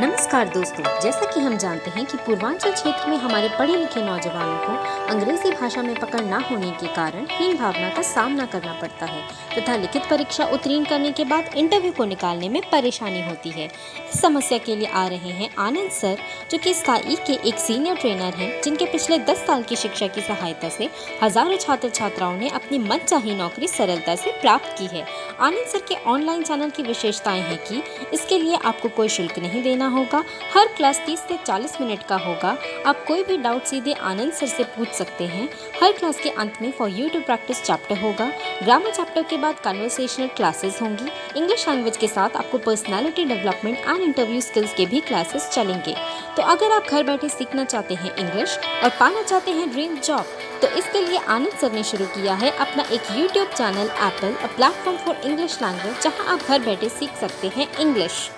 नमस्कार दोस्तों, जैसा कि हम जानते हैं कि पूर्वांचल क्षेत्र में हमारे पढ़े लिखे नौजवानों को अंग्रेज़ी भाषा में पकड़ ना होने के कारण हीन भावना का सामना करना पड़ता है तथा लिखित परीक्षा उत्तीर्ण करने के बाद इंटरव्यू को निकालने में परेशानी होती है। इस समस्या के लिए आ रहे हैं आनंद सर, जो कि स्काई के एक सीनियर ट्रेनर हैं, जिनके पिछले दस साल की शिक्षा की सहायता से हज़ारों छात्र छात्राओं ने अपनी मनचाही नौकरी सरलता से प्राप्त की है। आनंद सर के ऑनलाइन चैनल की विशेषताएँ हैं कि इसके लिए आपको कोई शुल्क नहीं देना होगा, हर क्लास 30 से 40 मिनट का होगा। आप कोई भी डाउट सीधे आनंद सर से पूछ सकते हैं। हर क्लास के अंत में for you to practice chapter होगा। ग्रामर चैप्टर के बाद कन्वर्सेशनल क्लासेस होंगी। इंग्लिश लैंग्वेज के साथ आपको personality development and interview skills के भी क्लासेस चलेंगे। तो अगर आप घर बैठे सीखना चाहते हैं इंग्लिश और पाना चाहते हैं ड्रीम जॉब तो इसके लिए आनंद सर ने शुरू किया है अपना एक YouTube channel Apple a platform for English language जहाँ आप घर बैठे सीख सकते हैं इंग्लिश